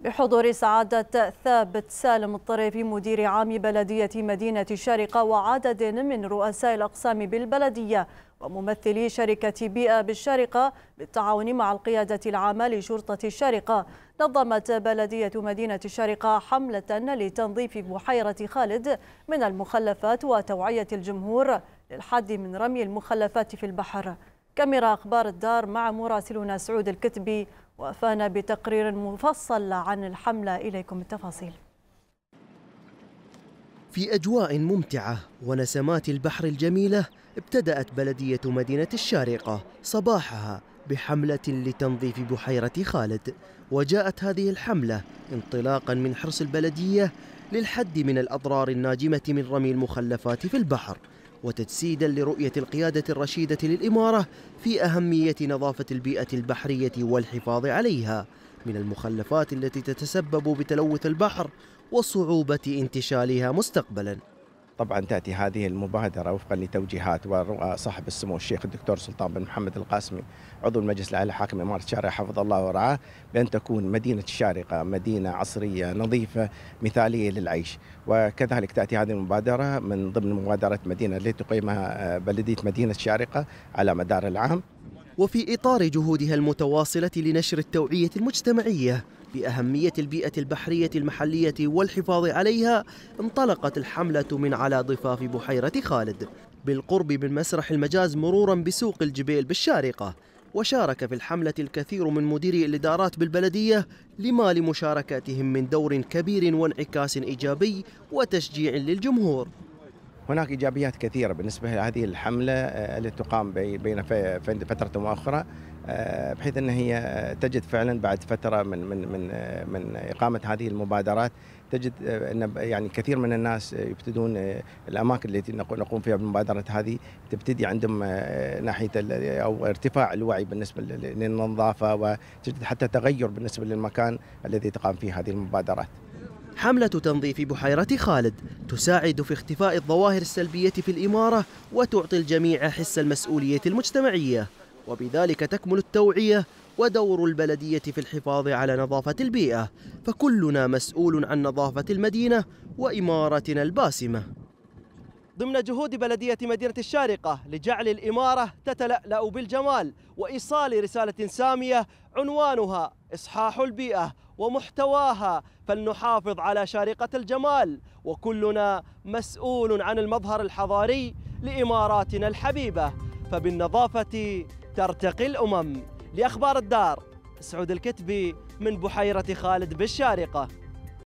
بحضور سعادة ثابت سالم الطريفي مدير عام بلدية مدينة الشارقة وعدد من رؤساء الأقسام بالبلدية وممثلي شركة بيئة بالشارقة بالتعاون مع القيادة العامة لشرطة الشارقة. نظمت بلدية مدينة الشارقة حملة لتنظيف بحيرة خالد من المخلفات وتوعية الجمهور للحد من رمي المخلفات في البحر. كاميرا أخبار الدار مع مراسلنا سعود الكتبي وافانا بتقرير مفصل عن الحملة. إليكم التفاصيل. في أجواء ممتعة ونسمات البحر الجميلة ابتدأت بلدية مدينة الشارقة صباحها بحملة لتنظيف بحيرة خالد وجاءت هذه الحملة انطلاقا من حرص البلدية للحد من الأضرار الناجمة من رمي المخلفات في البحر. وتجسيدا لرؤية القيادة الرشيدة للإمارة في أهمية نظافة البيئة البحرية والحفاظ عليها من المخلفات التي تتسبب بتلوث البحر وصعوبة انتشالها مستقبلا. طبعا تأتي هذه المبادرة وفقا لتوجيهات ورؤى صاحب السمو الشيخ الدكتور سلطان بن محمد القاسمي عضو المجلس الأعلى حاكم إمارة الشارقه حفظ الله ورعاه بأن تكون مدينة الشارقه مدينة عصرية نظيفة مثالية للعيش. وكذلك تأتي هذه المبادرة من ضمن مبادرة مدينة التي تقيمها بلدية مدينة الشارقه على مدار العام. وفي إطار جهودها المتواصلة لنشر التوعية المجتمعية بأهمية البيئة البحرية المحلية والحفاظ عليها انطلقت الحملة من على ضفاف بحيرة خالد. بالقرب من مسرح المجاز مرورا بسوق الجبيل بالشارقة وشارك في الحملة الكثير من مديري الإدارات بالبلدية لما لمشاركتهم من دور كبير وانعكاس إيجابي وتشجيع للجمهور. هناك إيجابيات كثيرة بالنسبة لهذه الحملة التي تقام بين فترة وأخرى آه، بحيث أن هي تجد فعلا بعد فترة من من من من إقامة هذه المبادرات تجد آه، أن يعني كثير من الناس يبتدون آه، الأماكن التي نقوم فيها بالمبادره هذه تبتدي عندهم ناحية أو ارتفاع الوعي بالنسبة للنظافه وتجد حتى تغير بالنسبة للمكان الذي تقام فيه هذه المبادرات. حملة تنظيف بحيرة خالد تساعد في اختفاء الظواهر السلبية في الإمارة وتعطي الجميع حس المسؤولية المجتمعية. وبذلك تكمل التوعية ودور البلدية في الحفاظ على نظافة البيئة. فكلنا مسؤول عن نظافة المدينة وإمارتنا الباسمة. ضمن جهود بلدية مدينة الشارقة لجعل الإمارة تتلألأ بالجمال وإيصال رسالة سامية عنوانها إصحاح البيئة ومحتواها فلنحافظ على شارقة الجمال. وكلنا مسؤول عن المظهر الحضاري لإماراتنا الحبيبة. فبالنظافة ترتقي الأمم. لأخبار الدار سعود الكتبي من بحيرة خالد بالشارقة.